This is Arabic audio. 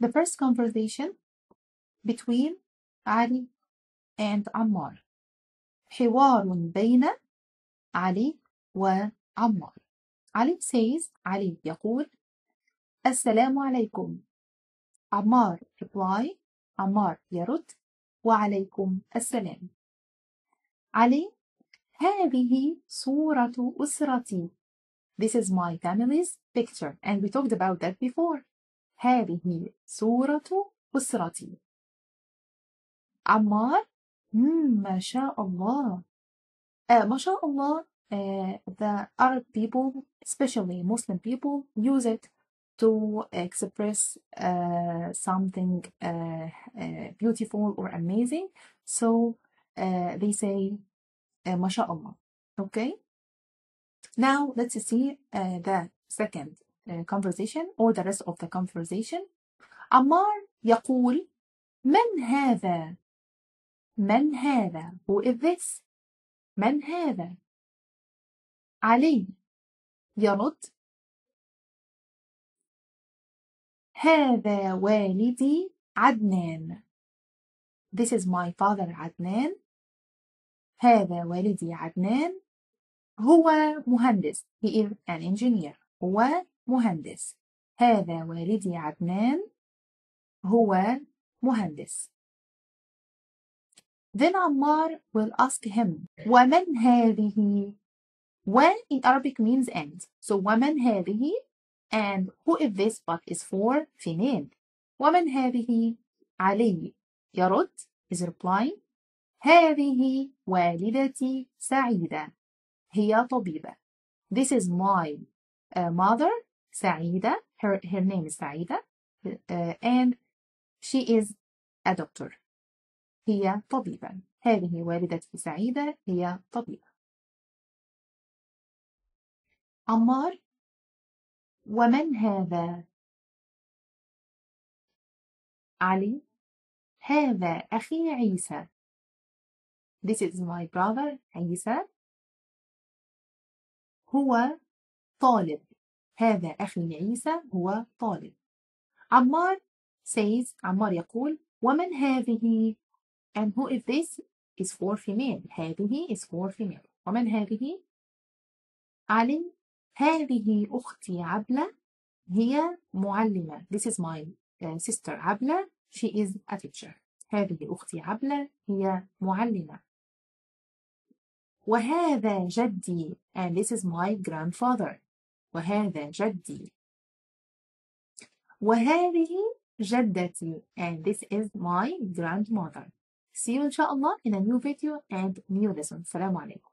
the first conversation between Ali and Ammar حوار بين علي وعمار علي says علي يقول السلام عليكم عمار reply عمار يرد وعليكم السلام علي هذه صورة أسرتي This is my family's picture and we talked about that before هذه صورة أسرتي عمار ما شاء الله uh, ما شاء الله uh, the Arab people especially Muslim people use it to express uh, something uh, uh, beautiful or amazing so uh, they say uh, ما شاء الله okay now let's see uh, the second uh, conversation or the rest of the conversation عمار يقول من هذا من هذا who is this من هذا علي يرد هذا والدي عدنان This is my father عدنان هذا والدي عدنان هو مهندس He is an engineer هو مهندس هذا والدي عدنان هو مهندس Then Ammar will ask him ومن هذه when in Arabic means and so ومن هذه and who is this but is for female ومن هذه علي يرد is replying هذه والدتي سعيدة هي طبيبة this is my uh, mother سعيدة her, her name is سعيدة uh, and she is a doctor. هي طبيبة هذه والدتي سعيدة هي طبيبة عمار ومن هذا علي هذا أخي عيسى This is my brother عيسى هو طالب هذا أخي عيسى هو طالب. عمار says عمار يقول ومن هذه؟ And who is this? Is for female. هذه is for female. ومن هذه؟ علي. هذه أختي عبلة. هي معلمة. This is my uh, sister عبلة. She is a teacher. هذه أختي عبلة. هي معلمة. وهذا جدي. And this is my grandfather. وهذا جدي وهذه جدتي and this is my grandmother See you إن شاء الله in a new video and new lesson السلام عليكم